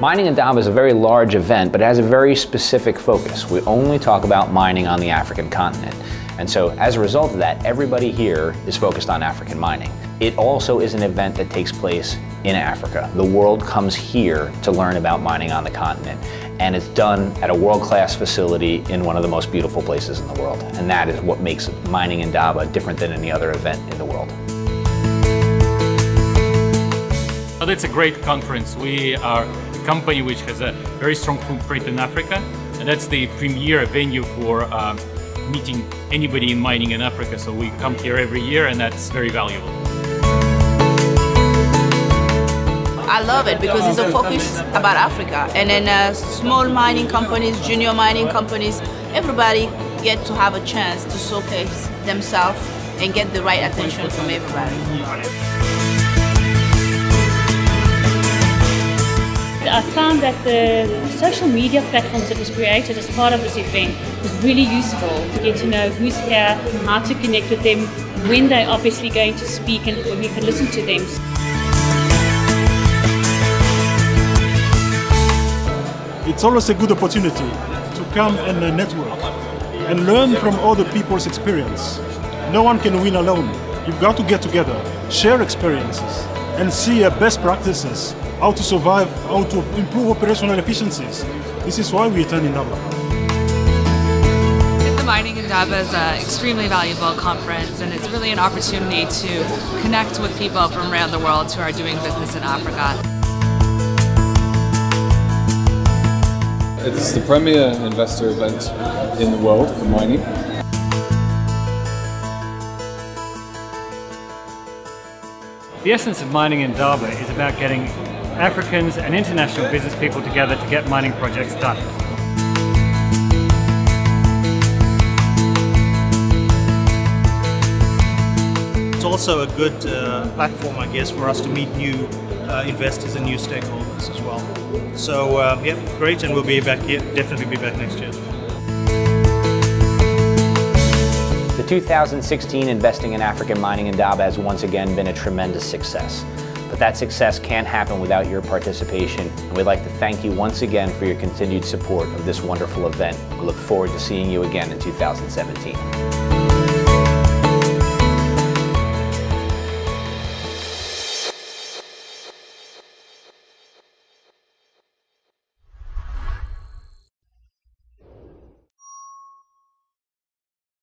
Mining Indaba is a very large event, but it has a very specific focus. We only talk about mining on the African continent. And so as a result of that, everybody here is focused on African mining. It also is an event that takes place in Africa. The world comes here to learn about mining on the continent. And it's done at a world-class facility in one of the most beautiful places in the world. And that is what makes Mining Indaba different than any other event in the world. Well, it's a great conference. We are a company which has a very strong footprint in Africa, and that's the premier venue for um, meeting anybody in mining in Africa. So we come here every year, and that's very valuable. I love it because it's a focus about Africa. And then uh, small mining companies, junior mining companies, everybody get to have a chance to showcase themselves and get the right attention from everybody. I found that the social media platforms that was created as part of this event was really useful to get to know who's here, how to connect with them, when they're obviously going to speak and when we can listen to them. It's always a good opportunity to come and uh, network and learn from other people's experience. No one can win alone. You've got to get together, share experiences, and see best practices how to survive, how to improve operational efficiencies. This is why we attend Indaba. The Mining Indaba is an extremely valuable conference and it's really an opportunity to connect with people from around the world who are doing business in Africa. It's the premier investor event in the world for mining. The essence of Mining in Indaba is about getting Africans and international business people together to get mining projects done. It's also a good uh, platform, I guess, for us to meet new uh, investors and new stakeholders as well. So, uh, yeah, great, and we'll be back here, definitely be back next year. The 2016 Investing in African Mining in Indaba has once again been a tremendous success. But that success can't happen without your participation. And we'd like to thank you once again for your continued support of this wonderful event. We look forward to seeing you again in 2017.